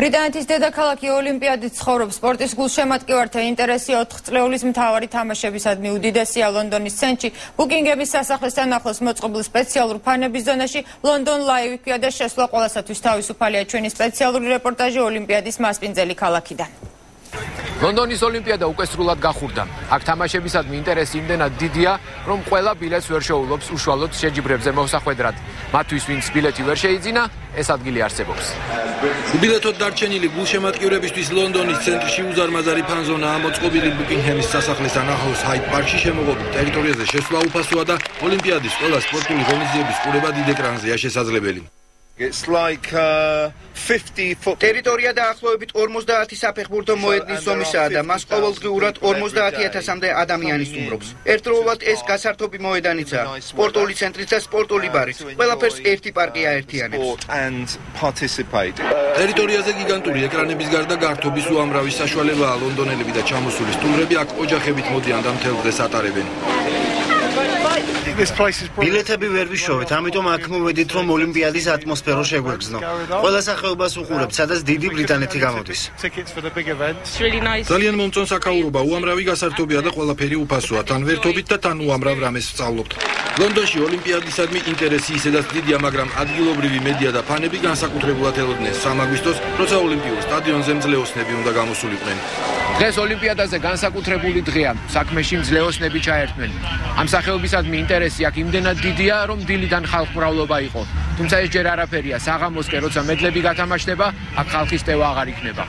ბრიტანეთის დედაქალაქი ოლიმპიადის ცხოვრობს. სპორტის გულშემატკივართა ინტერესი 4 წლეულის მთავარი თამაშებისადმი უდიდესია. ლონდონის ცენტრში ბუკინგების სასახლესთან ახლოს მოწყობილ სპეციალურ ფანების ზონაში ლონდონ ლაივი ქვია და შესვლა ყოველასათვის თავისუფალია. ჩვენი სპეციალური რეპორტაჟი ოლიმპიადის მასპინძელი ქალაქიდან ლონდონის ოლიმპიადა უკვე სრულად გახურდა. აქ თამაშებისადმი ინტერესი იმდენად დიდია, რომ ყველა ბილეთს ვერ შეულობს უშუალოდ შეჯიბრებზე მოსახვედრად. მათთვის ვინც ბილეთი ვერ შეიძინა, ეს ადგილი არსებობს. ბილეთოდ დარჩენილი გულშემატკივრებისთვის ლონდონის ცენტრში უზარმაზარი ფანზონაა მოწყობილი ბუკინგჰემის სასახლესთან ახლოს ჰაიდ პარკში შემოღობილ ტერიტორიაზე შესვლა უფასოა და ოლიმპიადის ყველა სპორტული ღონისძიების ყურება დიდ ეკრანზეა შესაძლებელი. It's like uh 50 foot ტერიტორია დაახლოებით 50 საფეხბურთო მოედნის ზომისაა და მას ყოველდღიურად 50000-მდე ადამიანი სტუმრობს. ერთდროულად ეს გასართობი მოედანიცაა, სპორტული ცენტრიც და სპორტული ბარი. ყველაფერს ერთი პარკი აერთიანებს. ტერიტორიაზე გიგანტური ეკრანების გარდა გართობის უამრავი საშუალებაა ლონდონელები და ჩამოსული სტუმრები აქ ოჯახებით მოდიან და მთელ დღეს ატარებენ. ბილეთები ვერ ვიშოვეთ, ამიტომ აქ მოვედით, რომ ოლიმპიადის ატმოსფერო შეგვეგზნო. ყველა სახეობას უყურებთ, სადაც დიდი ბრიტანეთი გამოდის. ძალიან მომწონ საკაურობა, უამრავი გასართობია და ყველაფერი უფასოა, თან ვერთობით და თან უამრავ რამეს ვწავლობთ. ლონდონში ოლიმპიადისადმი ინტერესი ისედაც დიდია, მაგრამ ადგილობრივი მედია და ფანები განსაკუთრებულად ელოდნენ 3 აგვისტოს, როცა ოლიმპიურ სტადიონზე მძლეოსნები უნდა გამოსულიყვნენ. დღეს ოლიმპიადაზე განსაკუთრებული დღეა, საქმეში მძლეოსნები ჩაერთნენ. ამ სახეობისადმი ინტერესი აქ იმდენად დიდია, რომ დილიდან ხალხმრავლობა იყო. თუმცა ეს ჯერ არაფერია, საღამოსკენ როცა მედლები გათამაშდება, აქ ხალხის ტევა აღარ იქნება.